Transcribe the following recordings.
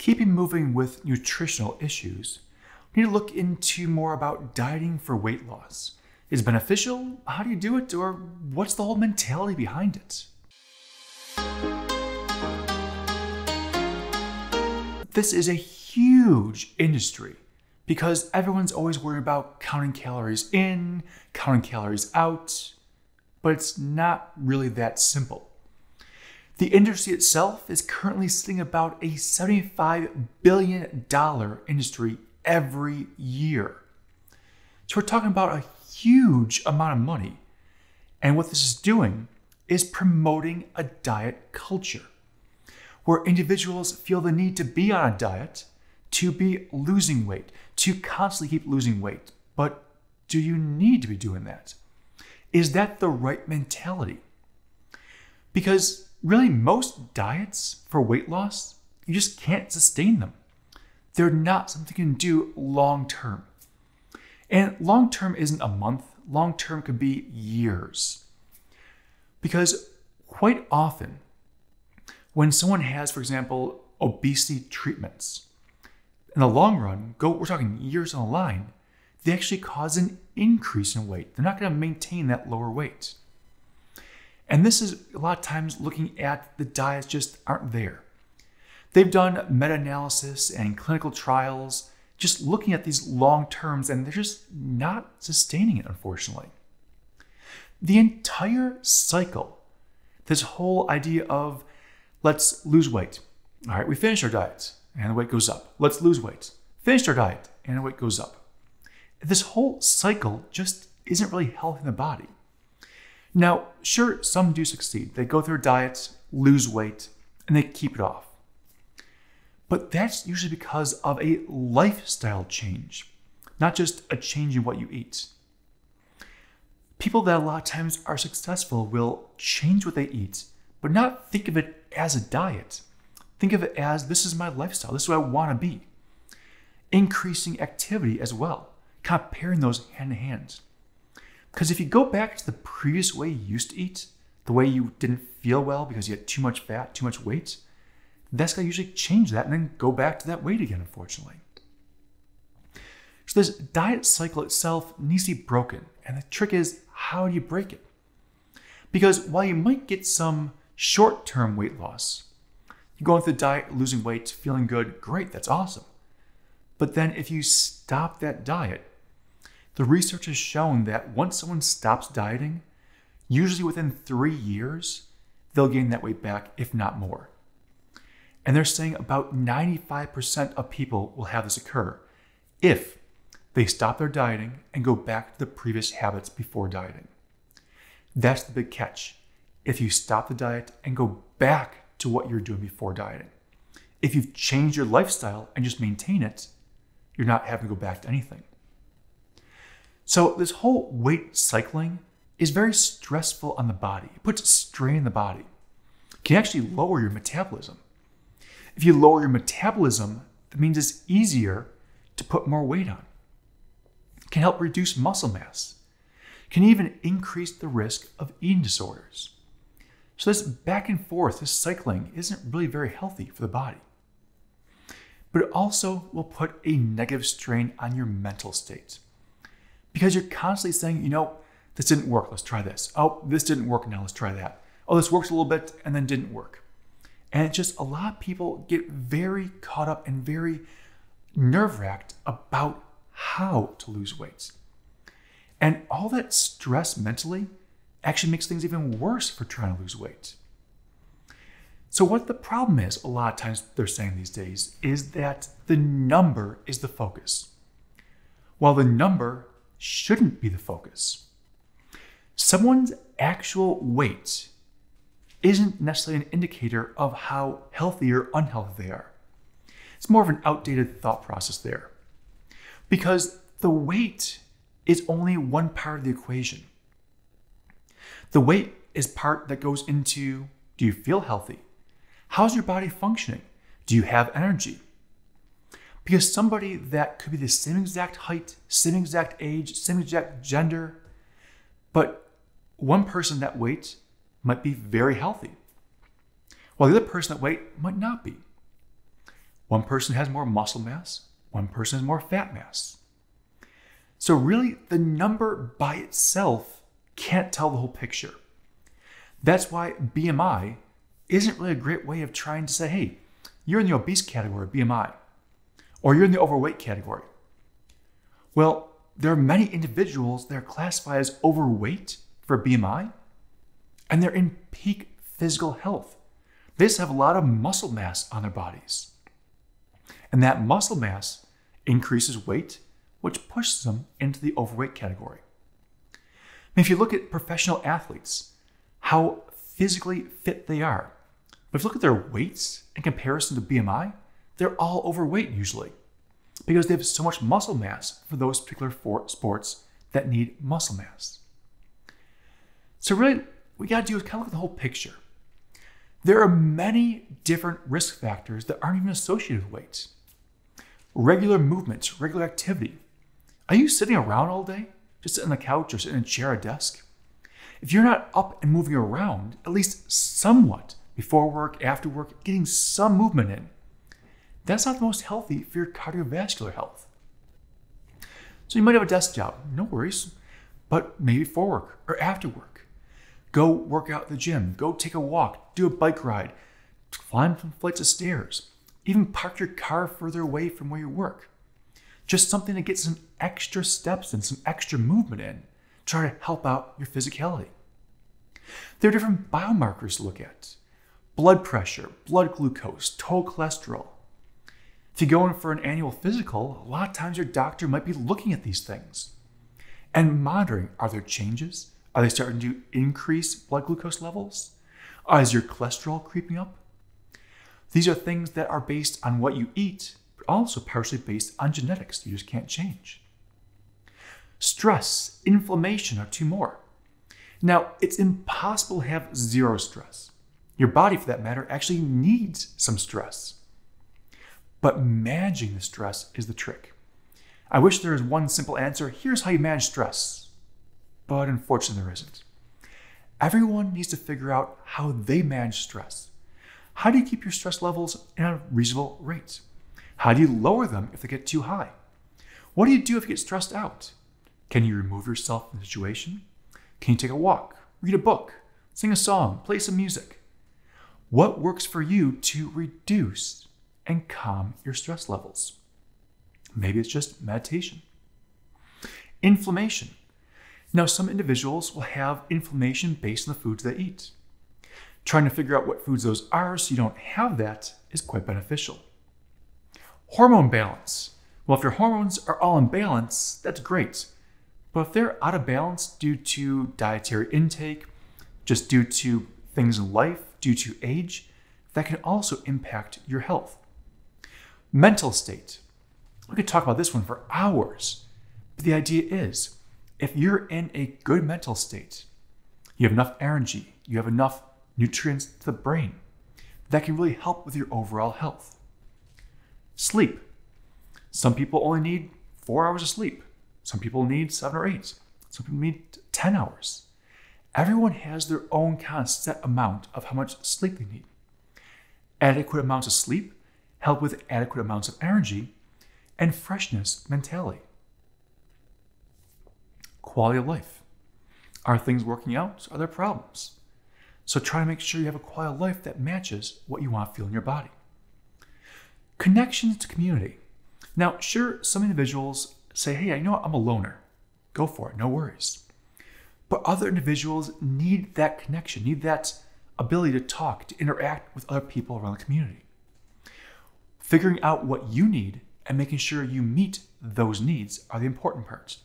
keeping moving with nutritional issues, we need to look into more about dieting for weight loss. Is beneficial? How do you do it? Or what's the whole mentality behind it? This is a huge industry because everyone's always worried about counting calories in, counting calories out, but it's not really that simple. The industry itself is currently sitting about a $75 billion industry every year. So we're talking about a huge amount of money. And what this is doing is promoting a diet culture where individuals feel the need to be on a diet, to be losing weight, to constantly keep losing weight. But do you need to be doing that? Is that the right mentality? Because really, most diets for weight loss, you just can't sustain them. They're not something you can do long term. And long term isn't a month, long term could be years. Because quite often, when someone has, for example, obesity treatments, in the long run, go we're talking years on the line, they actually cause an increase in weight. They're not going to maintain that lower weight. And this is a lot of times looking at the diets just aren't there. They've done meta analysis and clinical trials just looking at these long terms, and they're just not sustaining it, unfortunately. The entire cycle, this whole idea of let's lose weight. All right, we finish our diet and the weight goes up. Let's lose weight. Finished our diet and the weight goes up. This whole cycle just isn't really healthy in the body. Now, sure, some do succeed. They go through diets, lose weight, and they keep it off. But that's usually because of a lifestyle change, not just a change in what you eat. People that a lot of times are successful will change what they eat, but not think of it as a diet. Think of it as this is my lifestyle, this is what I want to be. Increasing activity as well, pairing those hand in hand. Because if you go back to the previous way you used to eat, the way you didn't feel well because you had too much fat, too much weight, that's going to usually change that and then go back to that weight again, unfortunately. So this diet cycle itself needs to be broken. And the trick is, how do you break it? Because while you might get some short term weight loss, you go into the diet, losing weight, feeling good, great, that's awesome. But then if you stop that diet, the research has shown that once someone stops dieting, usually within three years, they'll gain that weight back, if not more. And they're saying about 95% of people will have this occur if they stop their dieting and go back to the previous habits before dieting. That's the big catch. If you stop the diet and go back to what you're doing before dieting. If you've changed your lifestyle and just maintain it, you're not having to go back to anything. So, this whole weight cycling is very stressful on the body. It puts strain in the body. It can actually lower your metabolism. If you lower your metabolism, that means it's easier to put more weight on. It can help reduce muscle mass. It can even increase the risk of eating disorders. So, this back and forth, this cycling, isn't really very healthy for the body. But it also will put a negative strain on your mental state because you're constantly saying, you know, this didn't work, let's try this. Oh, this didn't work, now let's try that. Oh, this works a little bit and then didn't work. And it just a lot of people get very caught up and very nerve wracked about how to lose weight. And all that stress mentally actually makes things even worse for trying to lose weight. So, what the problem is, a lot of times they're saying these days, is that the number is the focus, while the number shouldn't be the focus. Someone's actual weight isn't necessarily an indicator of how healthy or unhealthy they are. It's more of an outdated thought process there. Because the weight is only one part of the equation. The weight is part that goes into do you feel healthy? How's your body functioning? Do you have energy? Because somebody that could be the same exact height, same exact age, same exact gender, but one person that weight might be very healthy, while the other person that weight might not be. One person has more muscle mass, one person has more fat mass. So, really, the number by itself can't tell the whole picture. That's why BMI isn't really a great way of trying to say, hey, you're in the obese category, BMI, or you're in the overweight category. Well, there are many individuals that are classified as overweight for BMI, and they're in peak physical health. They just have a lot of muscle mass on their bodies. And that muscle mass increases weight, which pushes them into the overweight category. Mean, if you look at professional athletes, how physically fit they are, but if you look at their weights in comparison to BMI, they're all overweight usually because they have so much muscle mass for those particular sports that need muscle mass. So, really, we got to do is kind of look at the whole picture. There are many different risk factors that aren't even associated with weight. Regular movement, regular activity. Are you sitting around all day? Just sitting on the couch or sitting in a chair or desk? If you're not up and moving around, at least somewhat, before work, after work, getting some movement in, that's not the most healthy for your cardiovascular health. So you might have a desk job, no worries, but maybe before work or after work. Go work out at the gym, go take a walk, do a bike ride, climb some flights of stairs, even park your car further away from where you work. Just something to get some extra steps and some extra movement in. Try to help out your physicality. There are different biomarkers to look at blood pressure, blood glucose, total cholesterol. You go in for an annual physical, a lot of times your doctor might be looking at these things and monitoring are there changes? Are they starting to increase blood glucose levels? Is your cholesterol creeping up? These are things that are based on what you eat, but also partially based on genetics you just can't change. Stress, inflammation are two more. Now, it's impossible to have zero stress. Your body, for that matter, actually needs some stress. But managing the stress is the trick. I wish there was one simple answer here's how you manage stress. But unfortunately, there isn't. Everyone needs to figure out how they manage stress. How do you keep your stress levels at a reasonable rate? How do you lower them if they get too high? What do you do if you get stressed out? Can you remove yourself from the situation? Can you take a walk, read a book, sing a song, play some music? What works for you to reduce and calm your stress levels? Maybe it's just meditation. Inflammation. Now, some individuals will have inflammation based on the foods they eat. Trying to figure out what foods those are so you don't have that is quite beneficial. Hormone balance. Well, if your hormones are all in balance, that's great. But if they're out of balance due to dietary intake, just due to things in life, due to age, that can also impact your health. Mental state. We could talk about this one for hours. But the idea is if you're in a good mental state, you have enough energy, you have enough nutrients to the brain that can really help with your overall health. Sleep. Some people only need four hours of sleep. Some people need seven or eight. Some people need 10 hours. Everyone has their own kind of set amount of how much sleep they need. Adequate amounts of sleep help with adequate amounts of energy and freshness mentality. Quality of life. Are things working out? Are there problems? So try to make sure you have a quality of life that matches what you want to feel in your body. Connections to community. Now, sure, some individuals say, hey, I know I'm a loner. Go for it, no worries. But other individuals need that connection, need that ability to talk, to interact with other people around the community. Figuring out what you need and making sure you meet those needs are the important parts.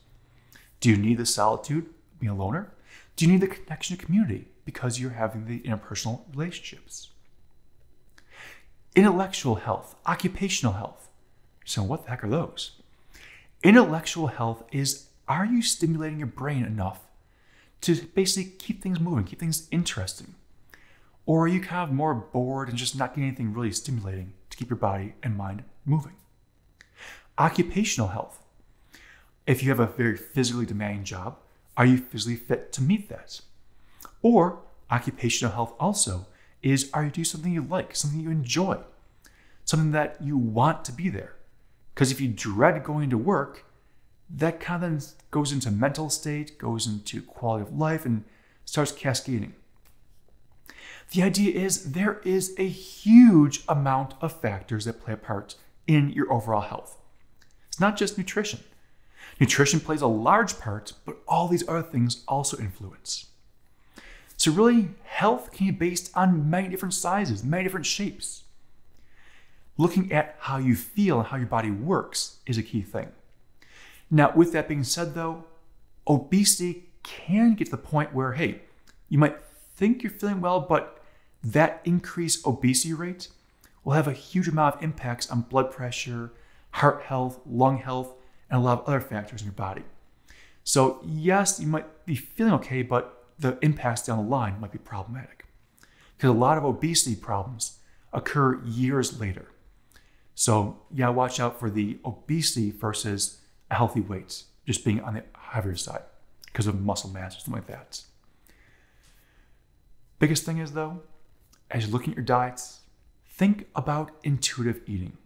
Do you need the solitude, being a loner? Do you need the connection to community? because you're having the interpersonal relationships. Intellectual health, occupational health. So, what the heck are those? Intellectual health is are you stimulating your brain enough to basically keep things moving, keep things interesting? Or are you kind of more bored and just not getting anything really stimulating to keep your body and mind moving? Occupational health. If you have a very physically demanding job, are you physically fit to meet that? Or occupational health also is are you doing something you like, something you enjoy? something that you want to be there. Because if you dread going to work, that kind of goes into mental state, goes into quality of life, and starts cascading. The idea is there is a huge amount of factors that play a part in your overall health. It's not just nutrition. Nutrition plays a large part, but all these other things also influence. So, really, health can be based on many different sizes, many different shapes. Looking at how you feel and how your body works is a key thing. Now, with that being said, though, obesity can get to the point where, hey, you might think you're feeling well, but that increased obesity rate will have a huge amount of impacts on blood pressure, heart health, lung health, and a lot of other factors in your body. So, yes, you might be feeling okay, but the impacts down the line might be problematic. Because a lot of obesity problems occur years later. So, yeah, watch out for the obesity versus a healthy weight, just being on the heavier side because of muscle mass or something like that. Biggest thing is, though, as you're looking at your diets, think about intuitive eating.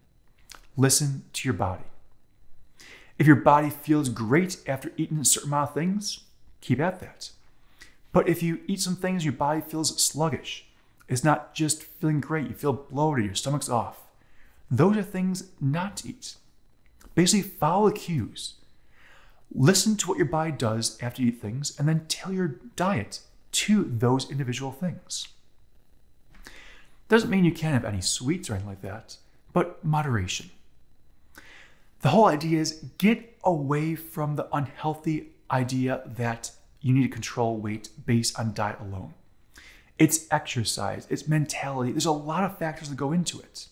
Listen to your body. If your body feels great after eating a certain amount of things, keep at that. But if you eat some things, your body feels sluggish. It's not just feeling great, you feel bloated, your stomach's off. Those are things not to eat. Basically, follow the cues. Listen to what your body does after you eat things, and then tailor your diet to those individual things. Doesn't mean you can't have any sweets or anything like that, but moderation. The whole idea is get away from the unhealthy idea that you need to control weight based on diet alone. It's exercise, it's mentality. There's a lot of factors that go into it.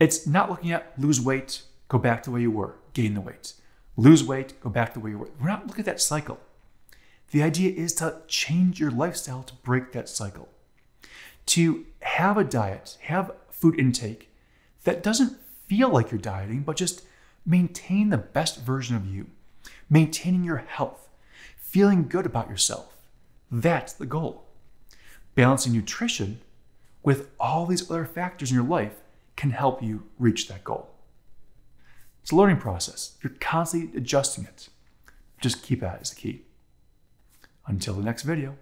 It's not looking at lose weight, go back to where you were, gain the weight. Lose weight, go back to where you were. We're not looking at that cycle. The idea is to change your lifestyle to break that cycle. To have a diet, have food intake that doesn't feel like you're dieting, but just maintain the best version of you, maintaining your health, feeling good about yourself. That's the goal. Balancing nutrition with all these other factors in your life can help you reach that goal. It's a learning process. You're constantly adjusting it. Just keep at it is the key. Until the next video.